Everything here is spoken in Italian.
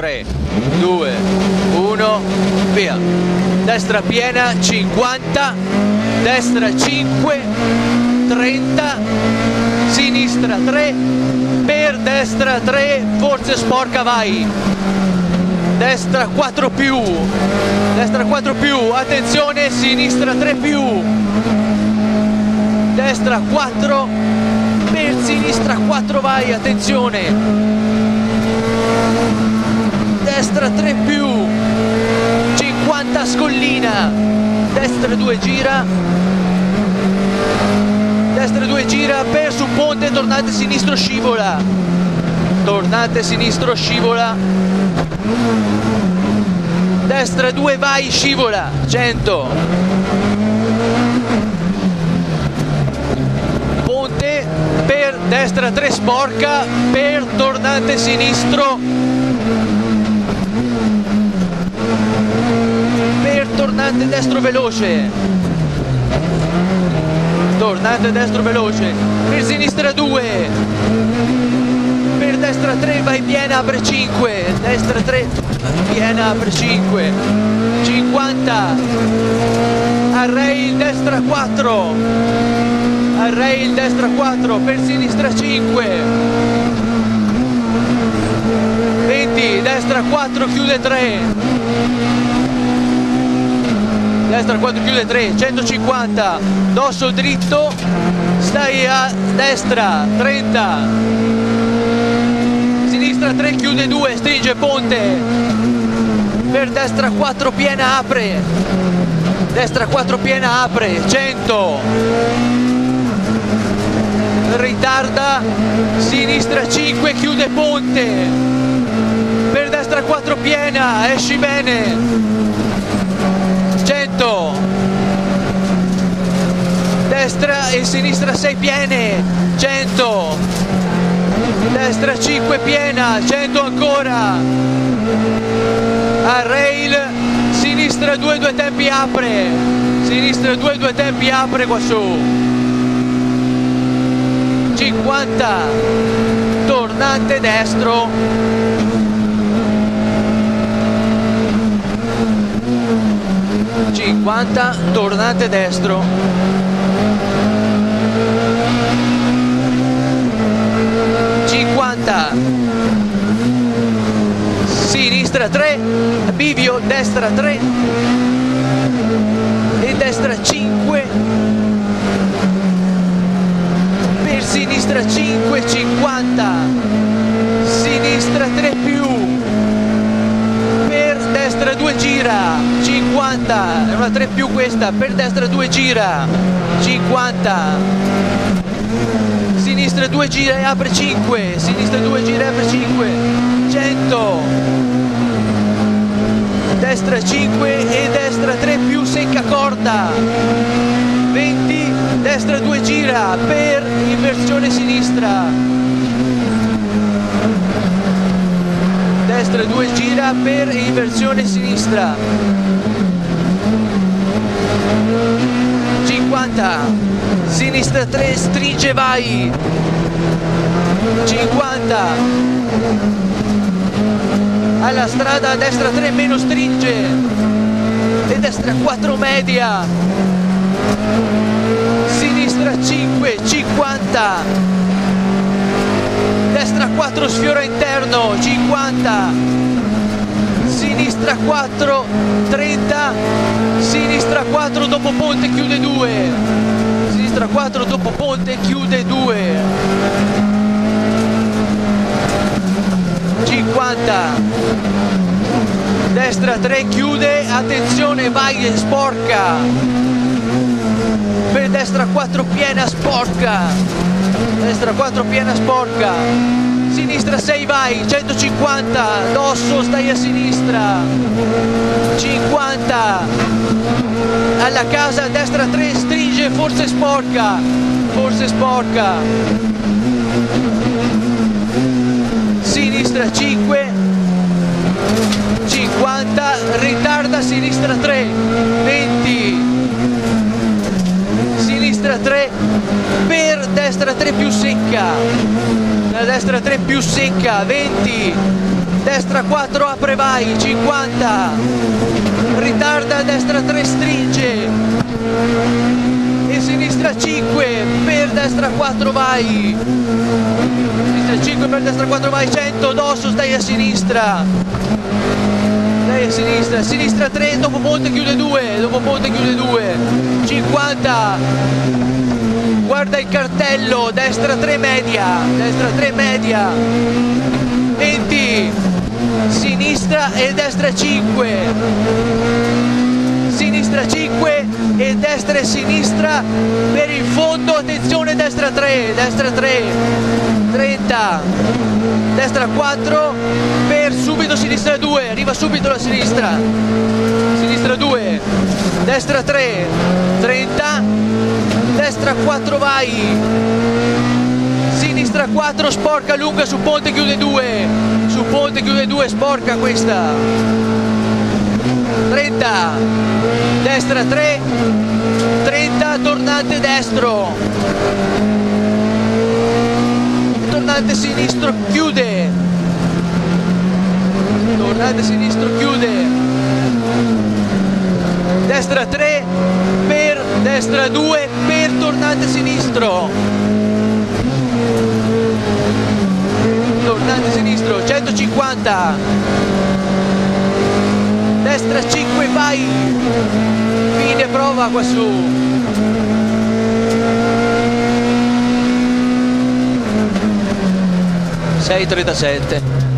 3, 2, 1, via. Destra piena, 50, destra 5, 30, sinistra 3, per destra 3, forse sporca vai. Destra 4 più, destra 4 più, attenzione, sinistra 3 più. Destra 4, per sinistra 4 vai, attenzione destra 3 più. 50 scollina. Destra 2 gira. Destra 2 gira per su ponte tornate sinistro scivola. Tornate sinistro scivola. Destra 2 vai scivola. 100 ponte per destra 3 sporca per tornante sinistro tornante destro veloce. Tornante destro veloce. Per sinistra 2 per destra 3 vai piena apre 5 destra 3 piena apre 5 50 a rail destra 4 a rail destra 4 per sinistra 5 20 destra 4 chiude 3 destra 4 chiude 3 150 dosso dritto stai a destra 30 sinistra 3 chiude 2 stringe ponte. Per destra 4 piena apre. Destra 4 piena apre 100 ritarda sinistra 5 chiude ponte. Per destra 4 piena esci bene 100 destra e sinistra 6 piene 100 destra 5 piena 100 ancora. A rail sinistra 2 due tempi apre. Sinistra 2 due tempi apre qua su. 50 tornante destro. 50 tornante destro cinquanta sinistra 3 bivio destra 3 e destra 5 per sinistra 5 50 sinistra 3 più per destra 2 gira 50 è una 3 più questa per destra 2 gira 50 sinistra 2 gira e apre 5 sinistra 2 gira e apre 5 100 destra 5 e destra 3 più secca corta 20 destra 2 gira per inversione sinistra. Destra 2 gira per inversione sinistra. 50 sinistra 3 stringe vai. 50 alla strada destra 3 meno stringe. E destra 4 media. Sinistra 5 50 destra 4 sfiora interno 50 sinistra 4 30 sinistra 4 dopo ponte chiude 2 sinistra 4 dopo ponte chiude 2 50 destra 3 chiude. Attenzione vai sporca. Per destra 4 piena sporca. Destra 4 piena sporca sinistra 6 vai. 150 dosso stai a sinistra. 50 alla casa destra 3 stringe forse sporca. Forse sporca. Sinistra 5 50 ritarda sinistra 3 20 sinistra 3 per destra 3 più secca destra 3 più secca 20 destra 4 apre vai 50 ritarda destra 3 stringe. E sinistra 5 per destra 4 vai. Sinistra 5 per destra 4 vai 100 dosso stai a sinistra. Stai a sinistra. Sinistra 3 dopo ponte chiude 2 dopo ponte chiude 2 50 guarda il cartello destra 3 media destra 3 media. 20 sinistra e destra 5 sinistra 5 e destra e sinistra per il fondo attenzione destra 3 destra 3 30 destra 4 per subito sinistra 2 arriva subito la sinistra. Sinistra 2 destra 3 30 destra 4 vai. Sinistra 4 sporca lunga su ponte chiude 2 su ponte chiude 2 sporca questa. 30 destra 3 30 tornante destro. Tornante sinistro chiude. Tornante sinistro chiude. Destra 3 per destra 2 per tornante sinistro. Tornante sinistro 150 destra 5 vai. Fine prova qua su sei trentasette